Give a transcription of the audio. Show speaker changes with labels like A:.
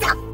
A: Stop.